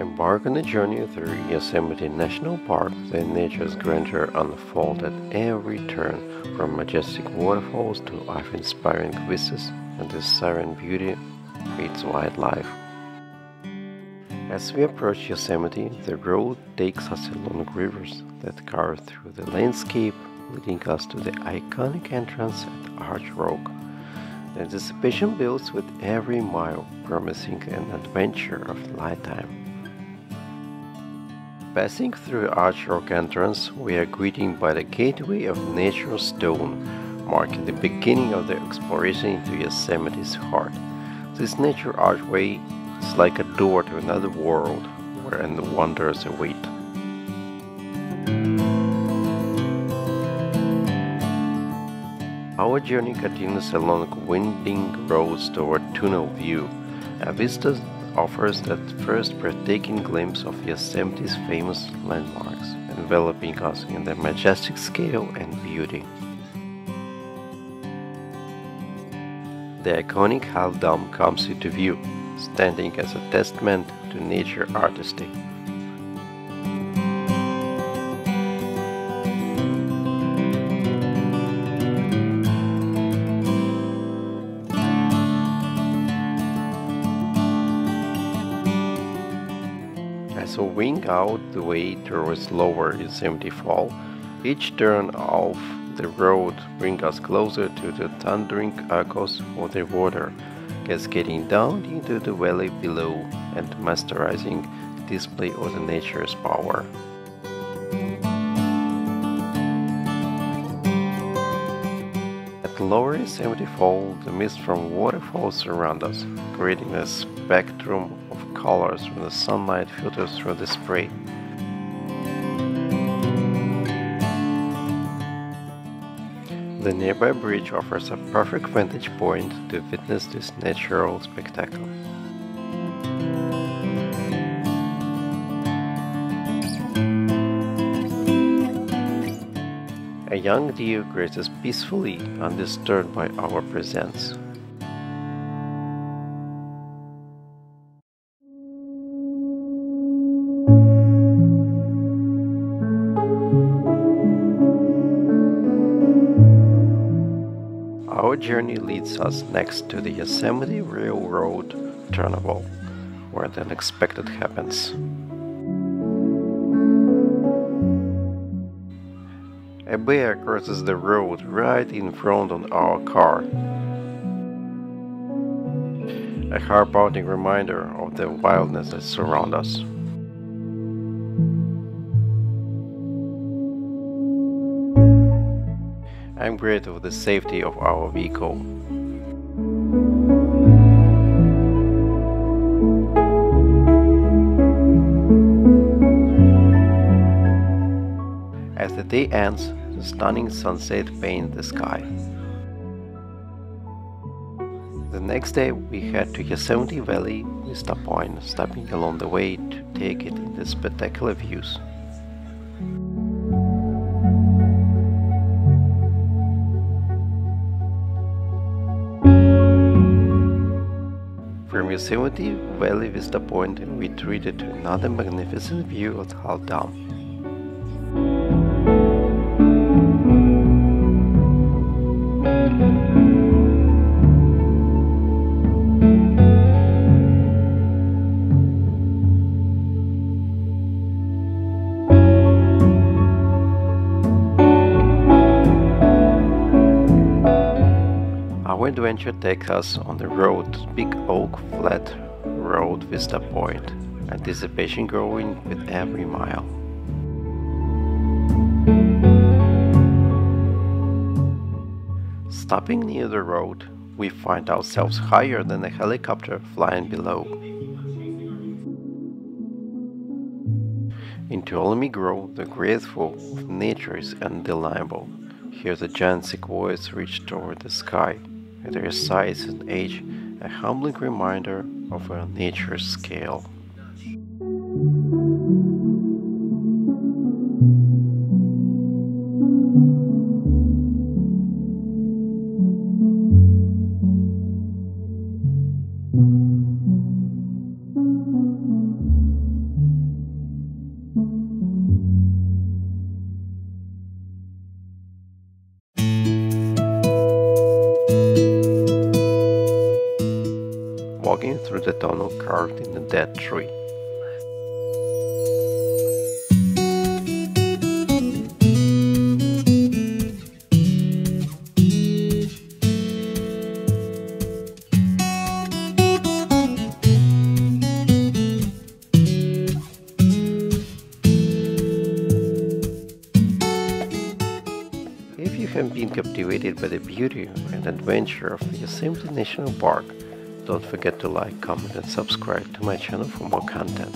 Embark on a journey through Yosemite National Park, the nature's grandeur unfolds at every turn, from majestic waterfalls to awe-inspiring vistas, and the serene beauty feeds wildlife. As we approach Yosemite, the road takes us along rivers that carve through the landscape, leading us to the iconic entrance at Arch Rock. The anticipation builds with every mile, promising an adventure of lifetime. Passing through Arch Rock entrance, we are greeted by the Gateway of Natural Stone, marking the beginning of the exploration into Yosemite's heart. This nature archway is like a door to another world wherein the wonders await. Our journey continues along winding roads toward Tunnel View, a vista offers that first breathtaking glimpse of Yosemite's famous landmarks, enveloping us in their majestic scale and beauty. The iconic Half Dome comes into view, standing as a testament to nature artistry. Wing out the way towards lower Yosemite Fall, each turn off the road brings us closer to the thundering echoes of the water, cascading down into the valley below and masterizing the display of the nature's power. At lower Yosemite Fall, the mist from waterfalls surrounds us, creating a spectrum colors when the sunlight filters through the spray. The nearby bridge offers a perfect vantage point to witness this natural spectacle. A young deer grazes peacefully, undisturbed by our presence. Journey leads us next to the Yosemite Railroad Turnover, where the unexpected happens. A bear crosses the road right in front of our car. A heart-pounding reminder of the wildness that surrounds us. I'm grateful for the safety of our vehicle. As the day ends, the stunning sunset paints the sky. The next day, we head to Yosemite Valley Vista Point, stopping along the way to take it in the spectacular views. From Yosemite Valley Vista Point, we treated another magnificent view of Half Dome. Adventure takes us on the road Big Oak Flat Road Vista Point, anticipation growing with every mile. Stopping near the road, we find ourselves higher than a helicopter flying below. In Tuolumne Grove, the graceful of nature is undeniable. Here the giant sequoias reach toward the sky, with their size and age a humbling reminder of our nature's scale. Through the tunnel carved in the dead tree. If you have been captivated by the beauty and adventure of Yosemite National Park, don't forget to like, comment and subscribe to my channel for more content.